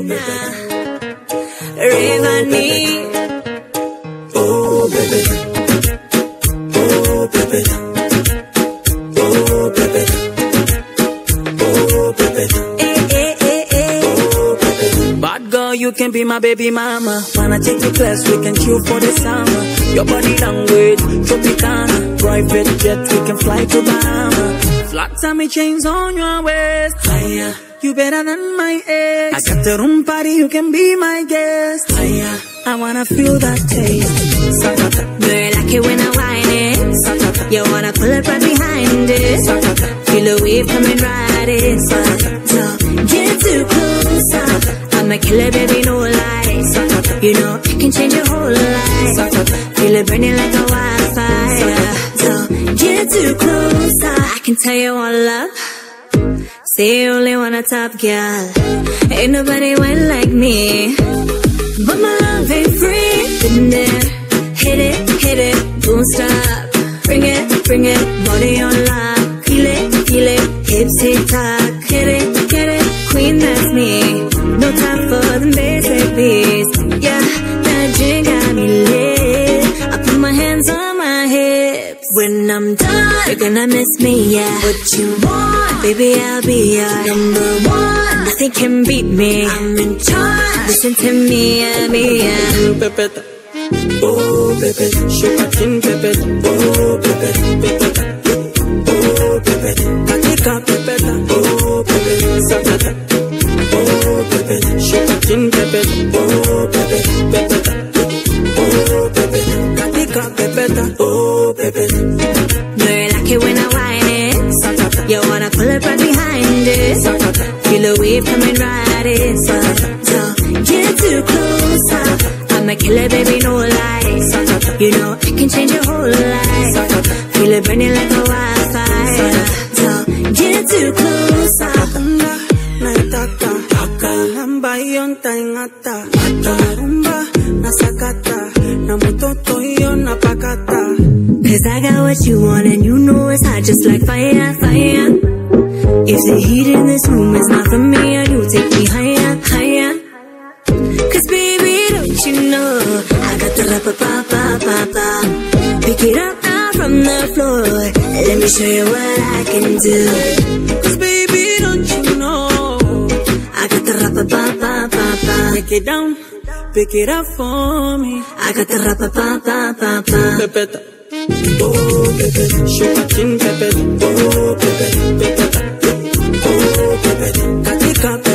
Oh, baby. Oh, baby. Oh, baby. Oh, baby. Oh, baby. Bad girl, you can be my baby mama. Wanna take you class, we can chill for the summer. Your body language, Tropicana. Private jet, we can fly to Bahama. Flat tummy chains on your waist. Higher, you better than my ex. I got the room party, you can be my guest. Oh, Higher, I wanna feel that taste. Sakata, Girl, I like it when I whine it. Eh? sakata, You wanna pull up right behind it. sakata. Feel the wave coming right in. So get too close. I'm a killer, baby, no lies. You know, I can change your whole life. Feel it burning like a wildfire. So get too close. I can tell you all up. Say you only want a top girl. Ain't nobody went like me. But my love ain't free. Been there. Hit it, hit it. Don't stop. Bring it, bring it. Body on lock. Feel it, feel it. Hips tick tock. Hit it, get it. Queen, that's me. No time for the basic beats. Yeah, that drink got me lit. I put my hands on my hips. When I'm done, you're gonna miss me, yeah. What you want, baby, I'll be your number one. Nothing can beat me. I'm in charge. Listen to me, yeah. Pepeta, Oh, baby. sugar chin pepeta, Oh, baby. pepeta, Oh, baby. katika pepeta, Oh, baby. sakata, Oh, baby. sugar chin pepeta, Oh, baby. pepeta, Oh, baby. katika pepeta, Oh, baby. Wave coming right in. So, so get too close. I'm a killer, baby, no lies. You know, I can change your whole life. Feel it burning like a wildfire. So get too close. Anda, naitaka Taka namba hiyo ntaing'ata Hata rumba nasakata Na mtoto hiyo napakata Cause I got what you want and you know it's hot just like fire, fire. If the heat in this room you know I got the rap pa pa pa pa. Pick it up now from the floor. Let me show you what I can do. Cause baby don't you know I got the rap pa pa pa pa. Break it down, pick it up for me I got the rap pa pa pa pa. Pepeta, Oh, baby. sugar chin pepeta Oh, baby. Pepeta, Oh, baby. katika pepeta